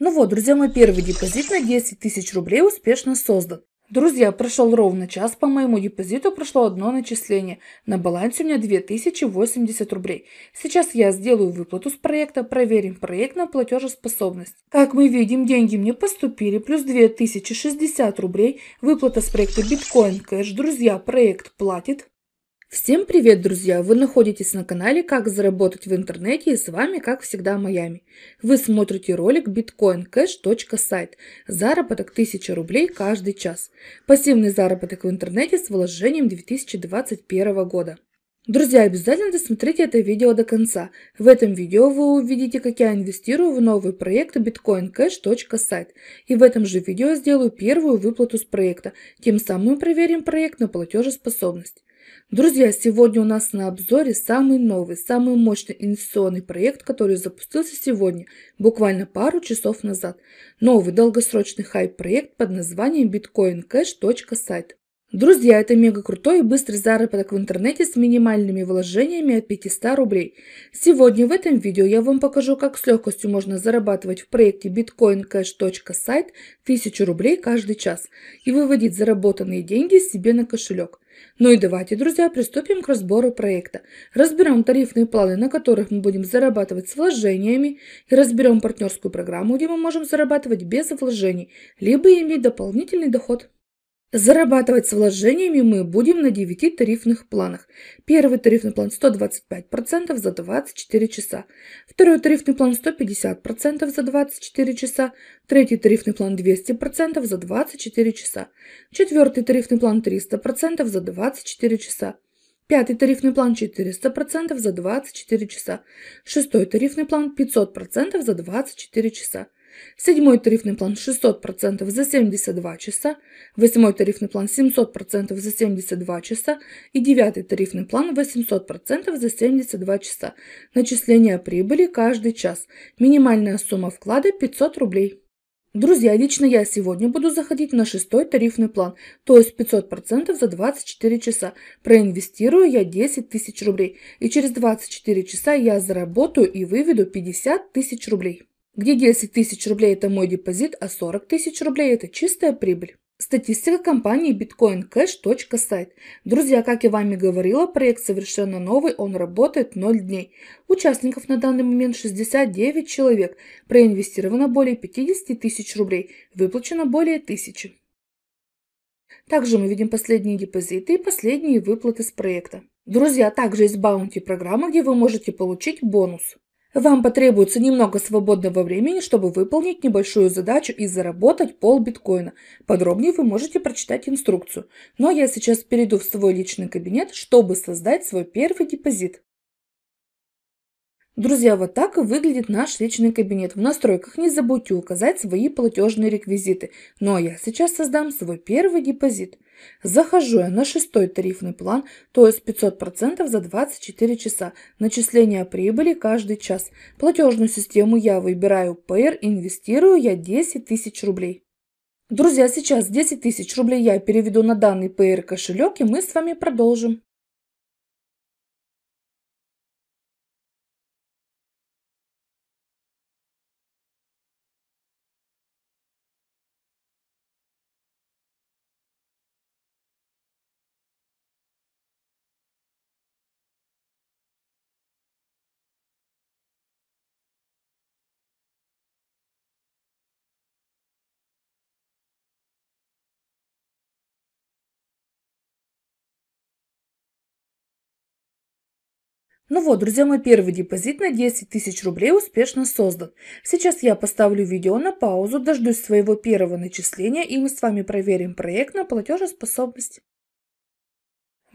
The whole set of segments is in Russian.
Ну вот, друзья, мой первый депозит на 10 тысяч рублей успешно создан. Друзья, прошел ровно час, по моему депозиту прошло одно начисление. На балансе у меня 2080 рублей. Сейчас я сделаю выплату с проекта, проверим проект на платежеспособность. Как мы видим, деньги мне поступили, плюс 2060 рублей. Выплата с проекта Bitcoin Cash. Друзья, проект платит. Всем привет, друзья! Вы находитесь на канале «Как заработать в интернете» и с вами, как всегда, Майами. Вы смотрите ролик bitcoincash.site. Заработок 1000 рублей каждый час. Пассивный заработок в интернете с вложением 2021 года. Друзья, обязательно досмотрите это видео до конца. В этом видео вы увидите, как я инвестирую в новый проект bitcoincash.site. И в этом же видео сделаю первую выплату с проекта. Тем самым проверим проект на платежеспособность. Друзья, сегодня у нас на обзоре самый новый, самый мощный инвестиционный проект, который запустился сегодня, буквально пару часов назад. Новый долгосрочный хайп-проект под названием bitcoincash.site. Друзья, это мега крутой и быстрый заработок в интернете с минимальными вложениями от 500 рублей. Сегодня в этом видео я вам покажу, как с легкостью можно зарабатывать в проекте bitcoincash.site 1000 рублей каждый час и выводить заработанные деньги себе на кошелек. Ну и давайте, друзья, приступим к разбору проекта. Разберем тарифные планы, на которых мы будем зарабатывать с вложениями, и разберем партнерскую программу, где мы можем зарабатывать без вложений, либо иметь дополнительный доход. Зарабатывать с вложениями мы будем на 9 тарифных планах. Первый тарифный план 125% за 24 часа. Второй тарифный план 150% за 24 часа. Третий тарифный план 200% за 24 часа. Четвертый тарифный план 300% за 24 часа. Пятый тарифный план 400% за 24 часа. Шестой тарифный план 500% за 24 часа. Седьмой тарифный план 600% за 72 часа, восьмой тарифный план 700% за 72 часа и девятый тарифный план 800% за 72 часа. Начисление прибыли каждый час. Минимальная сумма вклада 500 рублей. Друзья, лично я сегодня буду заходить на шестой тарифный план, то есть 500% за 24 часа. Проинвестирую я 10 тысяч рублей и через 24 часа я заработаю и выведу 50 тысяч рублей где 10 тысяч рублей – это мой депозит, а 40 тысяч рублей – это чистая прибыль. Статистика компании bitcoincash.site. Друзья, как я вами говорила, проект совершенно новый, он работает 0 дней. Участников на данный момент 69 человек. Проинвестировано более 50 тысяч рублей, выплачено более 1000. Также мы видим последние депозиты и последние выплаты с проекта. Друзья, также есть баунти программа, где вы можете получить бонус. Вам потребуется немного свободного времени, чтобы выполнить небольшую задачу и заработать пол биткоина. Подробнее вы можете прочитать инструкцию. Но я сейчас перейду в свой личный кабинет, чтобы создать свой первый депозит. Друзья, вот так и выглядит наш личный кабинет. В настройках не забудьте указать свои платежные реквизиты. Ну а я сейчас создам свой первый депозит. Захожу я на шестой тарифный план, то есть 500% за 24 часа. Начисление прибыли каждый час. Платежную систему я выбираю Payer, инвестирую я 10 тысяч рублей. Друзья, сейчас 10 тысяч рублей я переведу на данный Payer кошелек и мы с вами продолжим. Ну вот, друзья, мой первый депозит на 10 тысяч рублей успешно создан. Сейчас я поставлю видео на паузу, дождусь своего первого начисления и мы с вами проверим проект на платежеспособность.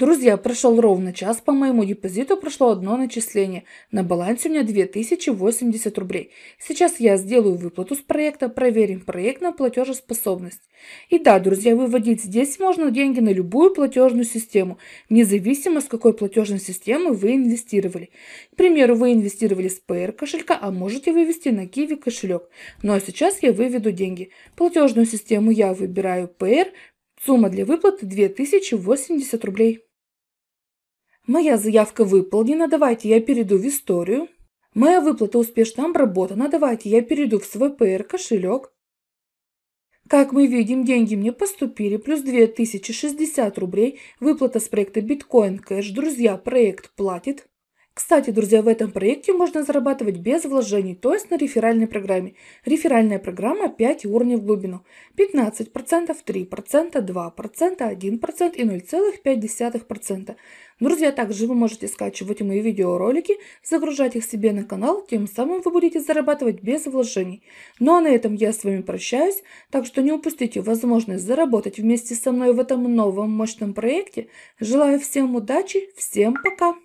Друзья, прошел ровно час, по моему депозиту прошло одно начисление. На балансе у меня 2080 рублей. Сейчас я сделаю выплату с проекта, проверим проект на платежеспособность. И да, друзья, выводить здесь можно деньги на любую платежную систему, независимо с какой платежной системы вы инвестировали. К примеру, вы инвестировали с PR кошелька, а можете вывести на Kiwi кошелек. Ну а сейчас я выведу деньги. Платежную систему я выбираю PR, Сумма для выплаты 2080 рублей. Моя заявка выполнена. Давайте я перейду в историю. Моя выплата успешно обработана. Давайте я перейду в свой PR кошелек. Как мы видим, деньги мне поступили, плюс 2060 рублей, выплата с проекта Bitcoin Cash. Друзья, проект платит. Кстати, друзья, в этом проекте можно зарабатывать без вложений, то есть на реферальной программе. Реферальная программа 5 уровней в глубину. 15%, 3%, 2%, 1% и 0,5%. Друзья, также вы можете скачивать мои видеоролики, загружать их себе на канал, тем самым вы будете зарабатывать без вложений. Ну а на этом я с вами прощаюсь, так что не упустите возможность заработать вместе со мной в этом новом мощном проекте. Желаю всем удачи, всем пока!